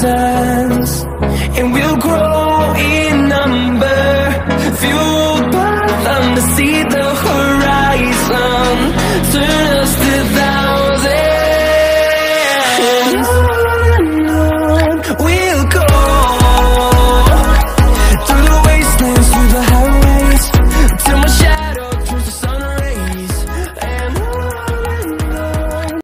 sun